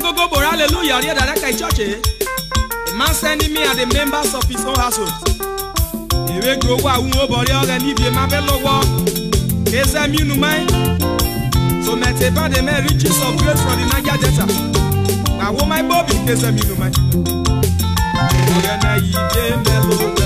Gogo Bora Hallelujah, read the church. Eh? A man sending me and the members of his own household ewe gro wa wu wo bɔri ɔɣɛ nibie ma bɛ lɔwɔ kese minu mai so mɛte ba de mɛ riches of grace from the niger delta gbawo mai bobi kese minu mai ɔɣɛ na yi de mɛlo.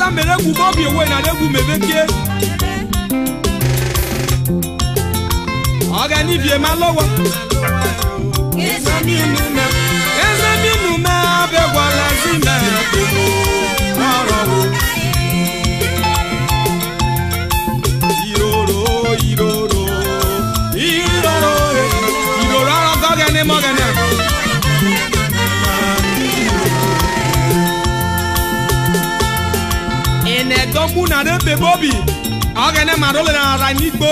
ọta mere egwu ma ọ bụ ewe na egwu mebekie ọganibie ma lọwa eze mi nume abịagwala zi mee na ɖe be bɔbi awɔge ne ma ɖewo le na ra nigbo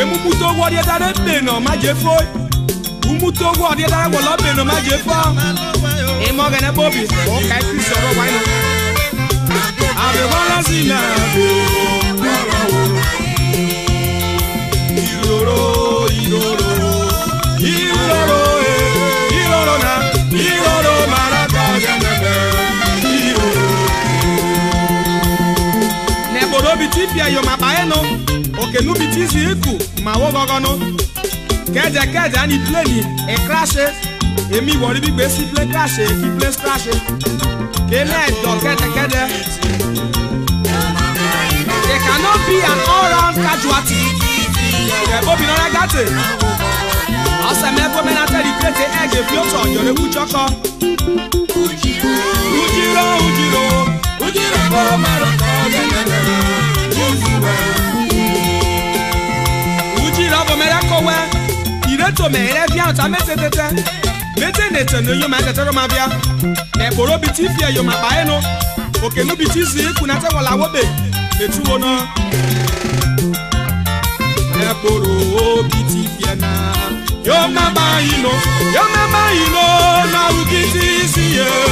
emukuto wɔ ɖe da ɖe be nɔ ma dze fo umuto wɔ ɖe da wɔlɔ be nɔ ma dze fo emɔge ne bɔbi wɔ ka efi sɔrɔ wa yi nɔ abebɔla si na be n'ubi ti piayo ma baeno oke n'ubi ti iku ma wogogono kẹjẹ kẹjẹ á ní pléènì ẹ kíláṣẹ èmi ìwọ̀rí gbígbé sí plé kíláṣẹ kí plé kíláṣẹ kéèmẹ ẹ̀dọ̀ kẹ́dẹ̀kẹ́dẹ̀. They cannot be an all-round casualty. Ẹ̀bọ́bí náà gàtè. Ọ̀sẹ̀ mẹ́fọ́ mẹ́ta tẹ́lẹ̀ pété ẹ̀jẹ̀ fi ó tọ̀ yọ̀rẹ̀ wú jọ́kọ́. Ujiro Ujiro Ujiro kò máa rọ̀ kọ́ Udzi le avɔ me ɖe akɔ wɛ, yi ɖe tome Mete ne te ne yoma tete ɖe ma fia yoma ba eno. Oke nu bi ti zi kuna te wɔla fia na. Yoma ba yi no, na wu ki si ye.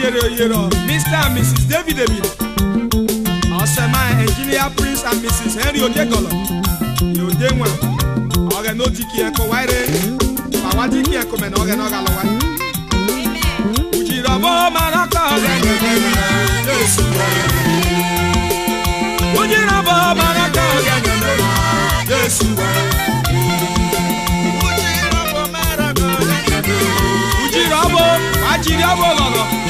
Yero Yero, Mr. and Mrs. David David, Osema Engineer Prince and Mrs. Henry Odegolo, Yodewa, Ogeno Tiki Eko Waire, Pawa Tiki Eko Men Ogeno Galawa. Ujirobo Maraka Ogeno Yesu Ujirobo Maraka Ujirabo Yesu Ujirobo Maraka Ogeno Yesu Ujirobo Ajiri Abololo.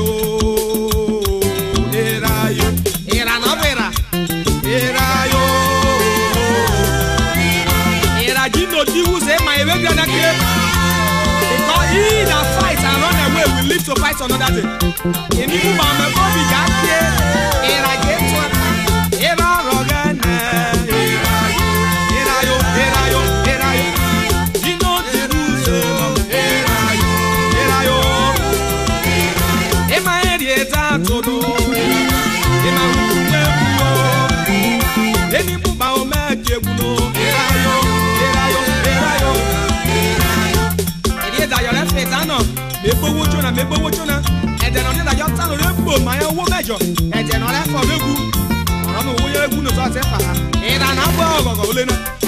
rise another day. Emi kú bá mi fọ́ mi jáde. Ìràyè tó ń ta. Ìrà rọ̀gẹ́ náà. Ìràyè. Ìràyò. Ìràyò. Ìràyò. Iná ti rú so. Ìràyò. Ìràyò. Ìràyò. Ìmọ̀ èrè ta tó dùn. mekpowo tsona mekpowo tsona ɛdɛnɔ ne la yɔ ta lori ekpo ma yɔ wo mɛdzɔ ɛdɛnɔ lɛ fɔ megu ɔrɔmu wo yɛ egu nozɔ zɛ fa ɛdana bɔ gɔgɔ wole na.